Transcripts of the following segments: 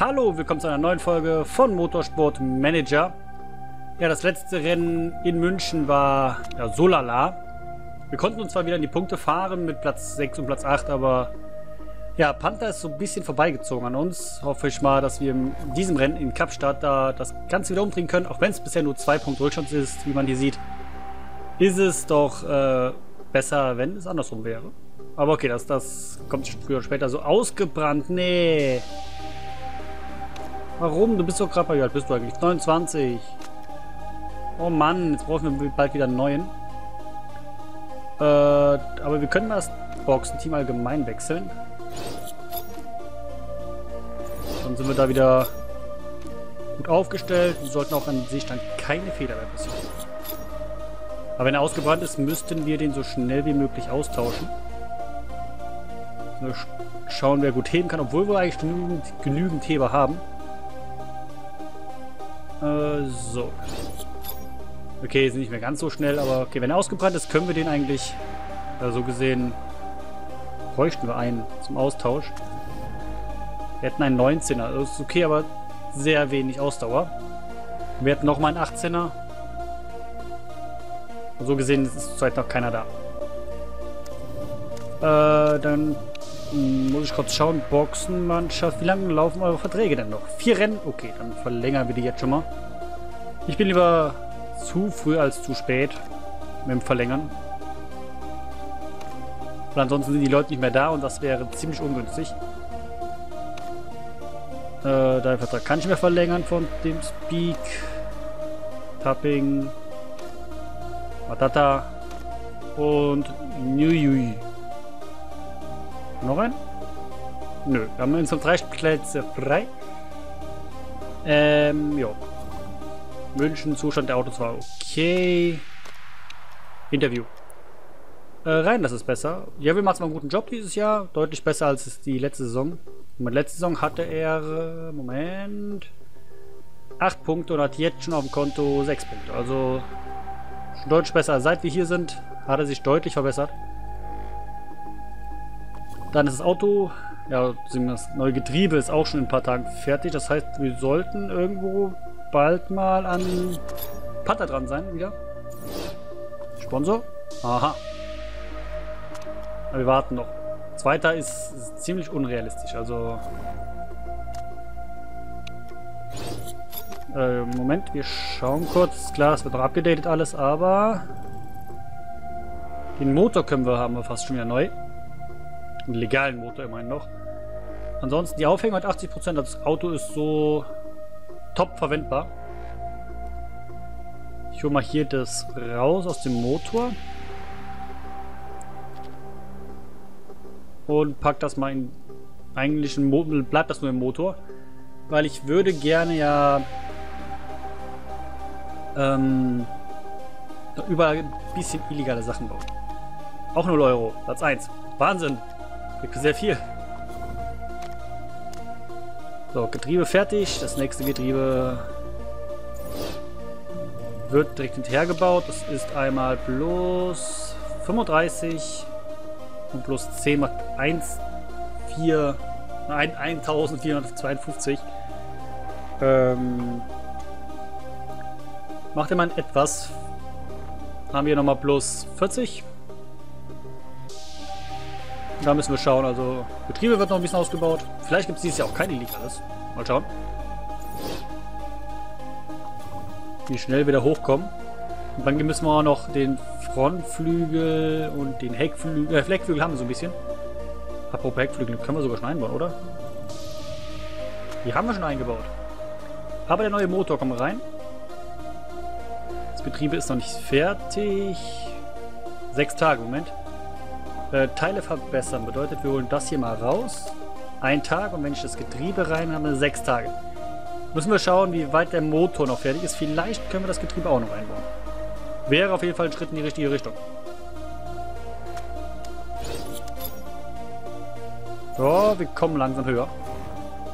Hallo, willkommen zu einer neuen Folge von Motorsport Manager. Ja, das letzte Rennen in München war ja, so lala. Wir konnten uns zwar wieder in die Punkte fahren mit Platz 6 und Platz 8, aber ja, Panther ist so ein bisschen vorbeigezogen an uns. Hoffe ich mal, dass wir in diesem Rennen in Kapstadt da das Ganze wieder umdrehen können, auch wenn es bisher nur zwei Punkte Rückstand ist, wie man hier sieht. Ist es doch äh, besser, wenn es andersrum wäre. Aber okay, das, das kommt früher oder später so ausgebrannt. Nee. Warum? Du bist doch gerade, wie alt bist du eigentlich? 29. Oh Mann, jetzt brauchen wir bald wieder einen neuen. Äh, aber wir können das Boxen-Team allgemein wechseln. Dann sind wir da wieder gut aufgestellt. Wir sollten auch an sich dann keine Fehler mehr passieren. Aber wenn er ausgebrannt ist, müssten wir den so schnell wie möglich austauschen. Wir schauen, wer gut heben kann, obwohl wir eigentlich genügend, genügend Heber haben. So. Okay, sind nicht mehr ganz so schnell, aber okay, wenn er ausgebrannt ist, können wir den eigentlich, äh, so gesehen, bräuchten wir einen zum Austausch. Wir hätten einen 19er, das ist okay, aber sehr wenig Ausdauer. Wir hätten nochmal einen 18er. So gesehen ist zurzeit noch keiner da. Äh, dann muss ich kurz schauen. Boxenmannschaft. Wie lange laufen eure Verträge denn noch? Vier Rennen? Okay, dann verlängern wir die jetzt schon mal. Ich bin lieber zu früh als zu spät mit dem Verlängern. Weil ansonsten sind die Leute nicht mehr da und das wäre ziemlich ungünstig. Äh, dein Vertrag kann ich mehr verlängern von dem Speak. Tapping. Matata. Und Nyuyui. Noch ein? Nö, wir haben insgesamt drei Plätze frei. Ähm, ja. München, Zustand der Autos war okay. Interview. Äh, rein, das ist besser. Ja, wir machen zwar einen guten Job dieses Jahr. Deutlich besser als die letzte Saison. Und letzte Saison hatte er, äh, Moment, 8 Punkte und hat jetzt schon auf dem Konto 6 Punkte. Also schon deutlich besser. Seit wir hier sind, hat er sich deutlich verbessert. Dann ist das Auto, ja, das neue Getriebe ist auch schon in ein paar Tagen fertig. Das heißt, wir sollten irgendwo bald mal an Panther dran sein wieder. Sponsor? Aha. Aber wir warten noch. Zweiter ist, ist ziemlich unrealistisch, also... Äh, Moment, wir schauen kurz. Klar, es wird noch abgedatet alles, aber... Den Motor können wir haben wir fast schon wieder neu. Einen legalen Motor immerhin noch. Ansonsten die Aufhängung hat 80%, das Auto ist so top verwendbar. Ich hole mal hier das raus aus dem Motor. Und pack das mal in eigentlich ein Motor, bleibt das nur im Motor. Weil ich würde gerne ja ähm, überall ein bisschen illegale Sachen bauen. Auch 0 Euro. Platz 1. Wahnsinn. Sehr viel. So, Getriebe fertig. Das nächste Getriebe wird direkt hinterher gebaut. Das ist einmal plus 35 und plus 10 macht 1, 4, 1452. Ähm, macht immer etwas. Haben wir nochmal plus 40. Da müssen wir schauen. Also, Betriebe wird noch ein bisschen ausgebaut. Vielleicht gibt es dieses Jahr auch kein Illegales. Mal schauen. Wie schnell wir da hochkommen. Und dann müssen wir auch noch den Frontflügel und den Heckflügel. Äh, Fleckflügel haben wir so ein bisschen. Apropos Heckflügel, können wir sogar schon einbauen, oder? Die haben wir schon eingebaut. Aber der neue Motor kommt rein. Das Betriebe ist noch nicht fertig. Sechs Tage, Moment. Äh, Teile verbessern bedeutet, wir holen das hier mal raus. Ein Tag und wenn ich das Getriebe rein habe, sechs Tage. Müssen wir schauen, wie weit der Motor noch fertig ist. Vielleicht können wir das Getriebe auch noch einbauen. Wäre auf jeden Fall ein Schritt in die richtige Richtung. So, wir kommen langsam höher.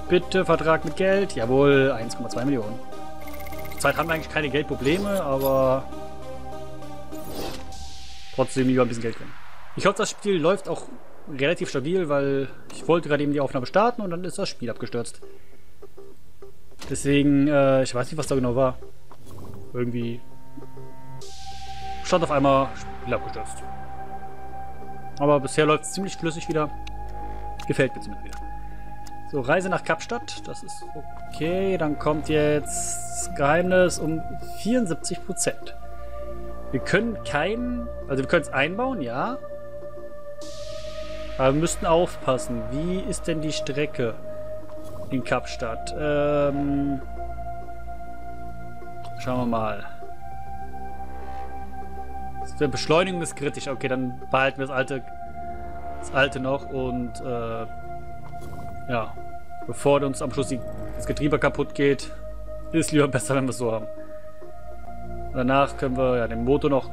Bitte Vertrag mit Geld. Jawohl, 1,2 Millionen. Zurzeit haben wir eigentlich keine Geldprobleme, aber trotzdem lieber ein bisschen Geld können. Ich hoffe, das Spiel läuft auch relativ stabil, weil ich wollte gerade eben die Aufnahme starten und dann ist das Spiel abgestürzt. Deswegen, äh, ich weiß nicht, was da genau war. Irgendwie stand auf einmal Spiel abgestürzt. Aber bisher läuft es ziemlich flüssig wieder. Gefällt mir zumindest wieder. So, Reise nach Kapstadt. Das ist okay. Dann kommt jetzt das Geheimnis um 74%. Wir können keinen... Also wir können es einbauen, ja. Aber wir müssten aufpassen. Wie ist denn die Strecke in Kapstadt? Ähm... Schauen wir mal. Die Beschleunigung ist kritisch. Okay, dann behalten wir das alte, das alte noch und äh, ja, bevor uns am Schluss die, das Getriebe kaputt geht, ist lieber besser, wenn wir es so haben. Danach können wir ja den Motor noch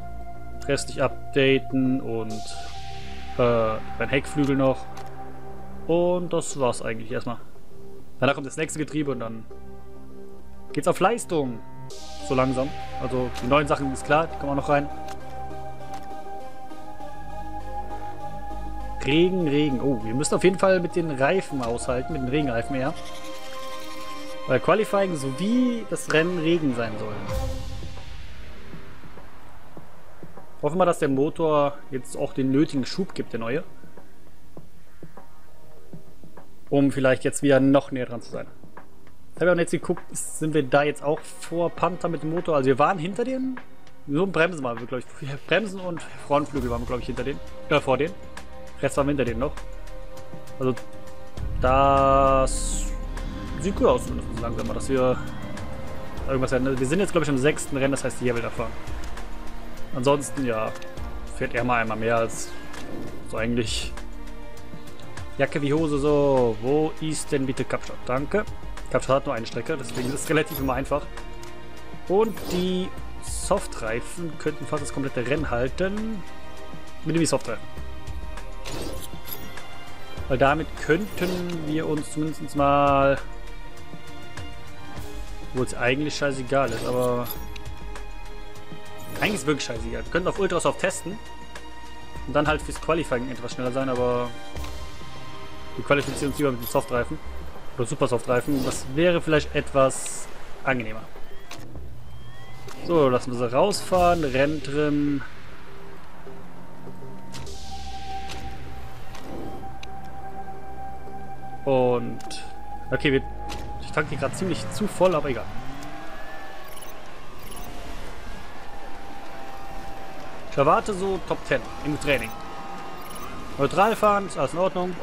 restlich updaten und äh, den Heckflügel noch. Und das war's eigentlich erstmal. Danach kommt das nächste Getriebe und dann geht's auf Leistung. So langsam. Also die neuen Sachen ist klar, die kommen auch noch rein. Regen, Regen. Oh, wir müssen auf jeden Fall mit den Reifen aushalten, mit den Regenreifen eher. Weil Qualifying sowie das Rennen Regen sein sollen. Hoffen wir, dass der Motor jetzt auch den nötigen Schub gibt, der neue. Um vielleicht jetzt wieder noch näher dran zu sein. Ich habe ja jetzt geguckt, sind wir da jetzt auch vor Panther mit dem Motor? Also wir waren hinter denen. Nur Bremsen waren wir, glaube ich. Bremsen und Frontflügel waren wir, glaube ich, hinter denen. Äh, vor denen. Rest waren wir hinter denen noch. Also, das sieht gut aus, zumindest mal, dass wir irgendwas werden. Wir sind jetzt, glaube ich, im sechsten Rennen, das heißt, hier will fahren. Ansonsten, ja, fährt er mal einmal mehr als so eigentlich. Jacke wie Hose, so. Wo ist denn bitte Kapstadt? Danke. Kapstadt hat nur eine Strecke, deswegen ist es relativ immer einfach. Und die Softreifen könnten fast das komplette Rennen halten. Mit dem Softreifen. Weil damit könnten wir uns zumindest mal... Wo es eigentlich scheißegal ist, aber... Eigentlich ist es wirklich scheißegal. Wir könnten auf Ultrasoft testen. Und dann halt fürs Qualifying etwas schneller sein, aber... Wir qualifizieren uns lieber mit den Softreifen. Oder Supersoftreifen. Das wäre vielleicht etwas angenehmer. So, lassen wir sie rausfahren. Renntrim. Und... Okay, wir, ich tanke die gerade ziemlich zu voll, aber egal. Ich erwarte so Top 10 im Training. Neutral fahren, ist alles in Ordnung.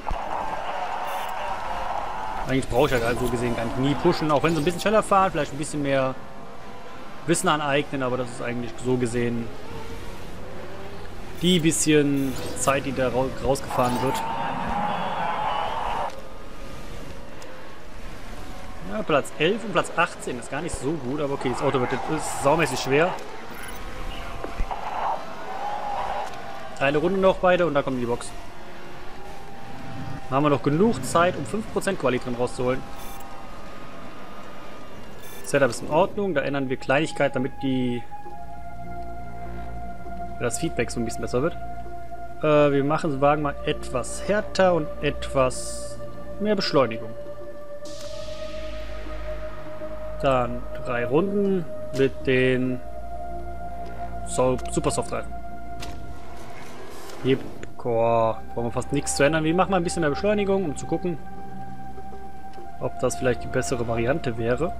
Eigentlich brauche ich ja halt so gesehen gar nicht nie pushen, auch wenn sie ein bisschen schneller fahren, vielleicht ein bisschen mehr Wissen aneignen, aber das ist eigentlich so gesehen die bisschen Zeit, die da rausgefahren wird. Ja, Platz 11 und Platz 18 ist gar nicht so gut, aber okay, das Auto wird ist saumäßig schwer. Eine Runde noch beide und dann kommt die Box. Dann haben wir noch genug Zeit, um 5% Quali drin rauszuholen. Setup ist in Ordnung, da ändern wir Kleinigkeit, damit die das Feedback so ein bisschen besser wird. Äh, wir machen den Wagen mal etwas härter und etwas mehr Beschleunigung. Dann drei Runden mit den so Super Soft Reifen. Hier brauchen wir fast nichts zu ändern. Wir machen mal ein bisschen mehr Beschleunigung, um zu gucken, ob das vielleicht die bessere Variante wäre.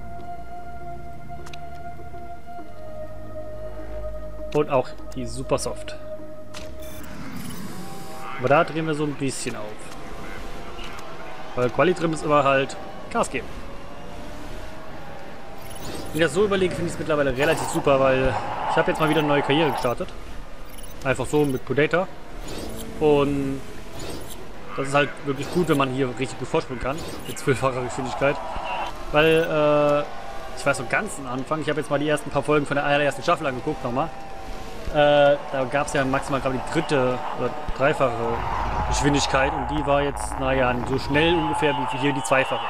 Und auch die Super Soft. Aber da drehen wir so ein bisschen auf. Weil Qualitrim ist immer halt Gas geben. Wenn ich das so überlege, finde ich es mittlerweile relativ super, weil ich habe jetzt mal wieder eine neue Karriere gestartet. Einfach so mit Predator. Und das ist halt wirklich gut, wenn man hier richtig gut vorspringen kann. Mit zwölffacher Geschwindigkeit. Weil, äh, ich weiß so ganz am Anfang, ich habe jetzt mal die ersten paar Folgen von der allerersten Staffel angeguckt nochmal. Äh, da gab es ja maximal, ich, die dritte oder dreifache Geschwindigkeit und die war jetzt, naja, so schnell ungefähr wie hier die zweifache.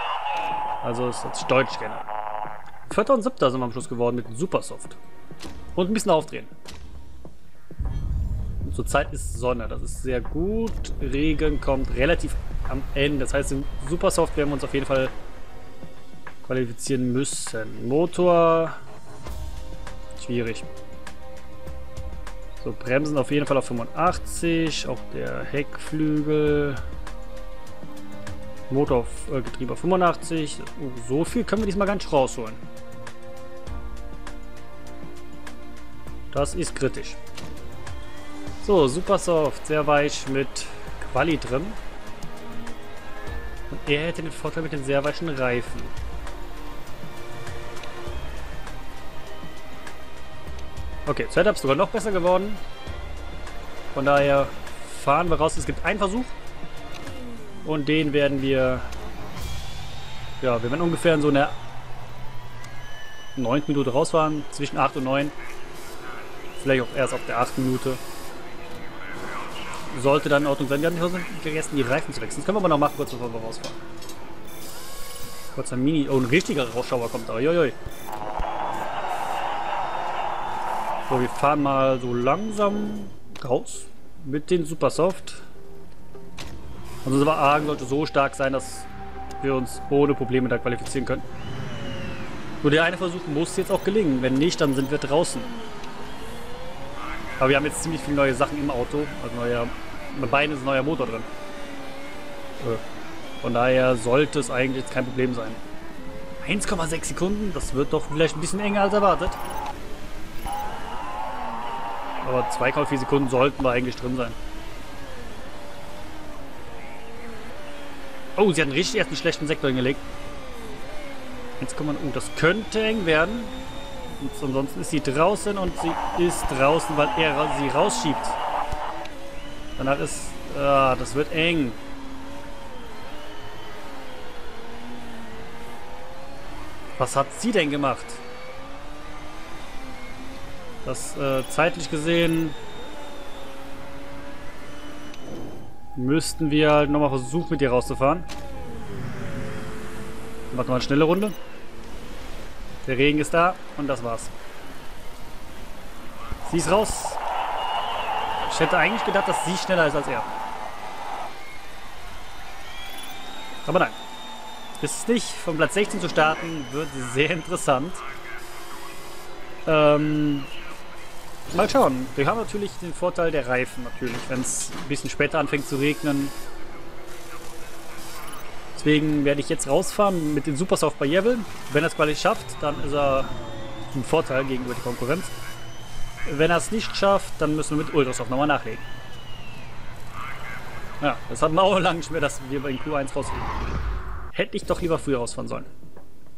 Also ist jetzt deutlich geändert. Vierter und siebter sind wir am Schluss geworden mit Supersoft. Und ein bisschen aufdrehen. Zurzeit ist Sonne, das ist sehr gut. Regen kommt relativ am Ende. Das heißt, in Supersoft werden wir uns auf jeden Fall qualifizieren müssen. Motor. Schwierig. So, Bremsen auf jeden Fall auf 85. Auch der Heckflügel. Motor auf äh, auf 85. Oh, so viel können wir diesmal nicht rausholen. Das ist kritisch. So, super soft, sehr weich mit Quali drin. Und er hätte den Vorteil mit den sehr weichen Reifen. Okay, Setup ist sogar noch besser geworden. Von daher fahren wir raus. Es gibt einen Versuch. Und den werden wir... Ja, wir werden ungefähr in so einer 9. Minute rausfahren. Zwischen 8 und 9. Vielleicht auch erst auf der 8. Minute. Sollte dann in Ordnung sein. Wir haben nicht vergessen, die Reifen zu wechseln. Das können wir aber noch machen, kurz bevor wir rausfahren. Kurzer Mini... Oh, ein richtiger Rausschauer kommt. Uiuiui. So, wir fahren mal so langsam raus mit den Supersoft. Also unser Argen sollte so stark sein, dass wir uns ohne Probleme da qualifizieren können. Nur der eine Versuch muss jetzt auch gelingen. Wenn nicht, dann sind wir draußen. Aber wir haben jetzt ziemlich viele neue Sachen im Auto. Also neuer, bei beiden ist ein neuer Motor drin. Von daher sollte es eigentlich jetzt kein Problem sein. 1,6 Sekunden, das wird doch vielleicht ein bisschen enger als erwartet. Aber 2,4 Sekunden sollten wir eigentlich drin sein. Oh, sie hat richtig erst einen schlechten Sektor hingelegt. Jetzt kommt man. Oh, das könnte eng werden. Und ansonsten ist sie draußen und sie ist draußen, weil er sie rausschiebt. Danach ist. Ah, das wird eng. Was hat sie denn gemacht? Das äh, zeitlich gesehen müssten wir halt nochmal versuchen, mit ihr rauszufahren. Machen wir eine schnelle Runde. Der Regen ist da und das war's. Sie ist raus. Ich hätte eigentlich gedacht, dass sie schneller ist als er. Aber nein. Ist es nicht. Von Platz 16 zu starten, wird sehr interessant. Ähm, Mal schauen. Wir haben natürlich den Vorteil der Reifen natürlich, wenn es ein bisschen später anfängt zu regnen. Deswegen werde ich jetzt rausfahren mit dem Supersoft bei Jevel. Wenn er es quasi schafft, dann ist er ein Vorteil gegenüber der Konkurrenz. Wenn er es nicht schafft, dann müssen wir mit Ultrasoft nochmal nachlegen. Ja, das hatten wir auch lange nicht mehr, dass wir bei Q1 rausgehen. Hätte ich doch lieber früher rausfahren sollen.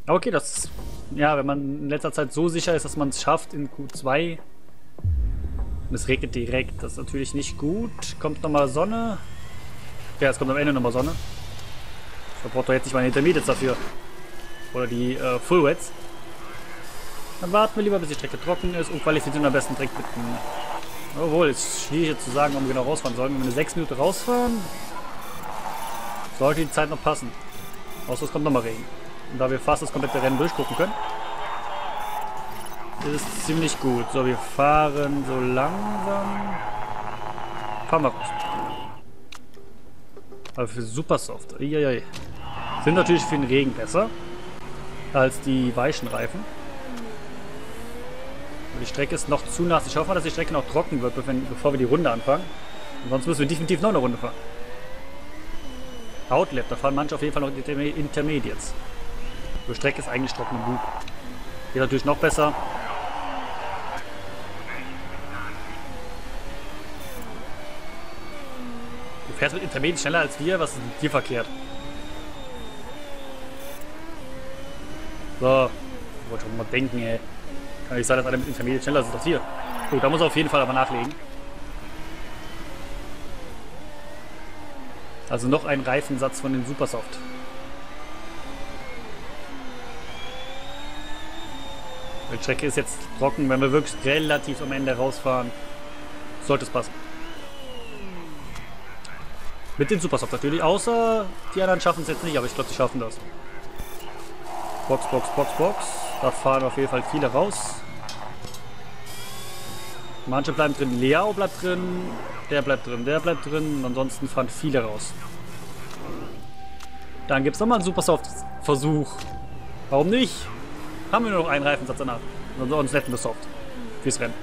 Aber okay, das... Ja, wenn man in letzter Zeit so sicher ist, dass man es schafft, in Q2 und es regnet direkt. Das ist natürlich nicht gut. Kommt nochmal Sonne. Ja, es kommt am Ende nochmal Sonne. Ich brauche doch jetzt nicht meine Intermediates dafür. Oder die äh, Full Wets. Dann warten wir lieber, bis die Strecke trocken ist und qualifizieren am besten direkt mit dem... Obwohl, es ist schwierig zu sagen, ob wir genau rausfahren sollen. Wenn wir eine 6 Minuten rausfahren, sollte die Zeit noch passen. Außer es kommt nochmal Regen. Und da wir fast das komplette Rennen durchgucken können, ist ziemlich gut. So, wir fahren so langsam. Fahren wir raus. Aber für super soft. Eieiei. Sind natürlich für den Regen besser als die weichen Reifen. Die Strecke ist noch zu nass. Ich hoffe mal, dass die Strecke noch trocken wird, bevor wir die Runde anfangen. sonst müssen wir definitiv noch eine Runde fahren. Outlap, da fahren manche auf jeden Fall noch Intermediates. Die Strecke ist eigentlich trocken und gut. Geht natürlich noch besser. fährst mit Intermedien schneller als wir? Was ist mit dir verkehrt? So. Wollte schon mal denken, ey. Kann nicht sein, dass einer mit Intermedien schneller ist als wir. Gut, da muss er auf jeden Fall aber nachlegen. Also noch ein Reifensatz von den Supersoft. Die Strecke ist jetzt trocken. Wenn wir wirklich relativ am Ende rausfahren, sollte es passen. Mit den Supersoft natürlich. Außer die anderen schaffen es jetzt nicht, aber ich glaube, die schaffen das. Box, Box, Box, Box. Da fahren auf jeden Fall viele raus. Manche bleiben drin. Leao bleibt drin. Der bleibt drin. Der bleibt drin. ansonsten fahren viele raus. Dann gibt es nochmal einen Supersoft-Versuch. Warum nicht? Haben wir nur noch einen Reifensatz danach. Und uns netten besorgt. Fürs Rennen.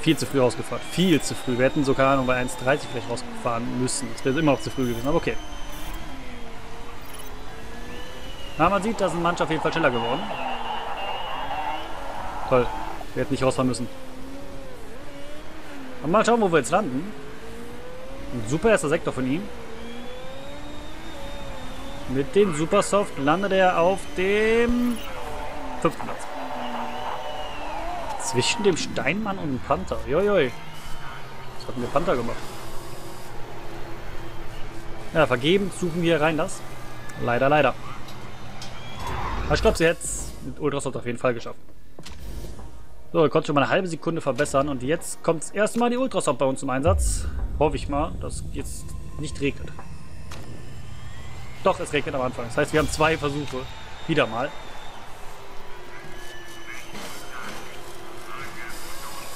Viel zu früh rausgefahren. Viel zu früh. Wir hätten sogar noch bei 1,30 vielleicht rausgefahren müssen. Das wäre immer noch zu früh gewesen, aber okay. Na, man sieht, da sind manche auf jeden Fall schneller geworden. Toll. Wir hätten nicht rausfahren müssen. Aber mal schauen, wo wir jetzt landen. Ein super erster Sektor von ihm. Mit dem Supersoft landet er auf dem fünften Platz. Zwischen dem Steinmann und dem Panther. Jojoi. Was hatten wir Panther gemacht? Ja, vergeben suchen wir rein das. Leider, leider. Aber ich glaube, sie hätte es mit Ultrasoft auf jeden Fall geschafft. So, konnte schon mal eine halbe Sekunde verbessern und jetzt kommt das erste Mal die Ultrasoft bei uns zum Einsatz. Hoffe ich mal, dass jetzt nicht regnet. Doch, es regnet am Anfang. Das heißt, wir haben zwei Versuche. Wieder mal.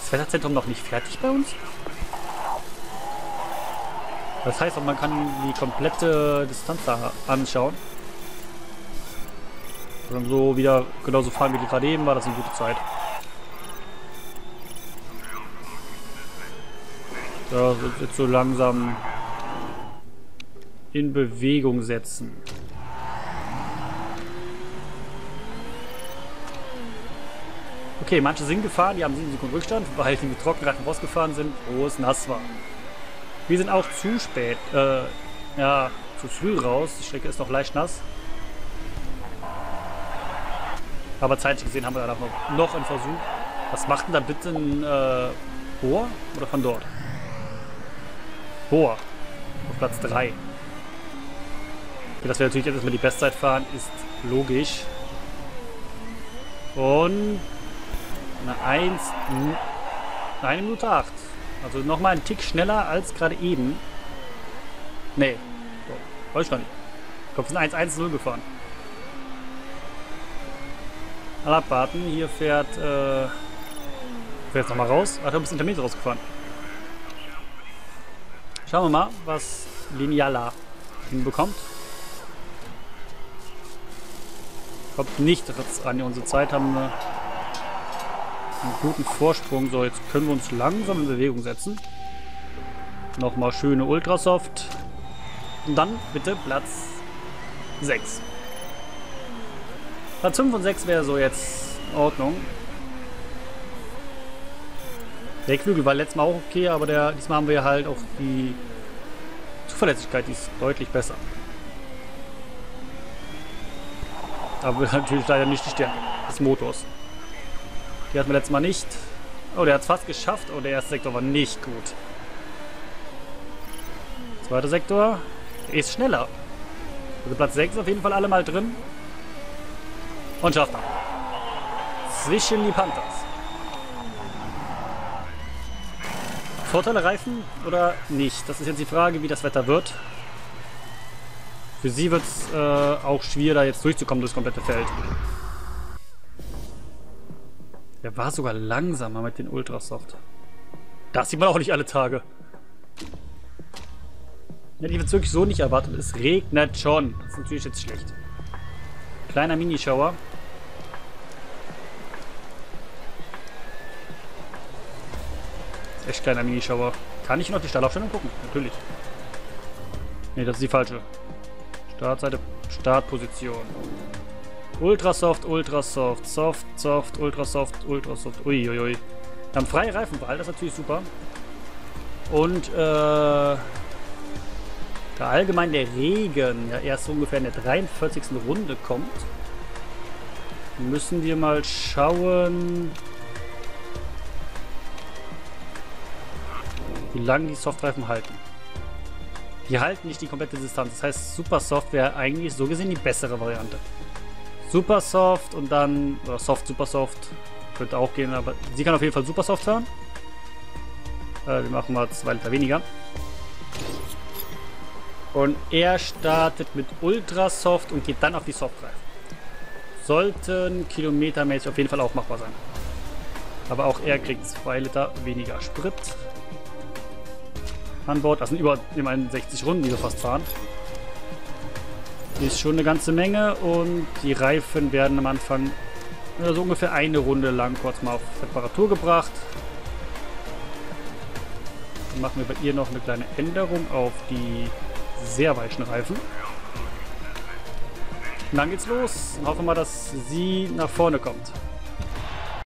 Das Wetterzentrum noch nicht fertig bei uns? Das heißt, man kann die komplette Distanz da anschauen. Dann so wieder genauso fahren wie die gerade eben war. Das ist eine gute Zeit. So, jetzt so langsam in Bewegung setzen. Okay, manche sind gefahren, die haben 7 Sekunden Rückstand, weil die mit Trockenreifen rausgefahren sind, wo es nass war. Wir sind auch zu spät, äh, ja, zu früh raus. Die Strecke ist noch leicht nass. Aber zeitlich gesehen haben wir danach noch, noch einen Versuch. Was macht denn da bitte ein äh, Bohr oder von dort? Bohr. Auf Platz 3. Dass wir natürlich jetzt erstmal die Bestzeit fahren, ist logisch. Und eine 1, eine Minute 8. Also nochmal einen Tick schneller als gerade eben. Nee, so, ich gar nicht. Ich glaube, wir sind 1-1-0 gefahren. Mal abwarten. Hier fährt, äh, fährt jetzt nochmal raus. Ach, da bist Intermediate rausgefahren. Schauen wir mal, was Lineala hinbekommt. Kommt nicht an unsere Zeit, haben wir einen guten Vorsprung. So, jetzt können wir uns langsam in Bewegung setzen. Nochmal schöne Ultrasoft. Und dann bitte Platz 6. Platz 5 und 6 wäre so jetzt in Ordnung. Der Heckflügel war letztes Mal auch okay, aber der, diesmal haben wir halt auch die Zuverlässigkeit, die ist deutlich besser. Aber natürlich leider nicht die Stärke des Motors. Die hatten wir letztes Mal nicht. Oh, der hat es fast geschafft. Oh, der erste Sektor war nicht gut. Zweiter Sektor ist schneller. Also Platz 6 auf jeden Fall alle mal drin. Und schafft er. Zwischen die Panthers. Vorteile Reifen oder nicht? Das ist jetzt die Frage, wie das Wetter wird. Für sie wird es äh, auch schwieriger, jetzt durchzukommen durchs komplette Feld. Der war sogar langsamer mit den Ultrasoft. Das sieht man auch nicht alle Tage. Hätte ich jetzt wirklich so nicht erwartet. Es regnet schon. Das ist natürlich jetzt schlecht. Kleiner Minischauer. Echt kleiner Minischauer. Kann ich noch die Startaufstellung gucken? Natürlich. Ne, das ist die falsche. Startseite, Startposition. Ultrasoft, Ultrasoft, Soft, Soft, Ultrasoft, Ultrasoft. Uiuiui. Wir haben freie Reifenwahl, das ist natürlich super. Und äh, da allgemein der Regen ja erst ungefähr in der 43. Runde kommt, müssen wir mal schauen, wie lange die Softreifen halten. Die halten nicht die komplette Distanz. Das heißt, Super Soft wäre eigentlich so gesehen die bessere Variante. Super Soft und dann, oder Soft, Super Soft, könnte auch gehen, aber sie kann auf jeden Fall Super Soft fahren. Äh, wir machen mal zwei Liter weniger. Und er startet mit Ultra Soft und geht dann auf die Softreifen. Sollten kilometermäßig auf jeden Fall auch machbar sein. Aber auch er kriegt zwei Liter weniger Sprit. an Bord. Das sind über immerhin 60 Runden, die wir fast fahren. Ist schon eine ganze Menge und die Reifen werden am Anfang so ungefähr eine Runde lang kurz mal auf Reparatur gebracht. Dann machen wir bei ihr noch eine kleine Änderung auf die sehr weichen Reifen. Und dann geht's los. Hoffen wir, dass sie nach vorne kommt.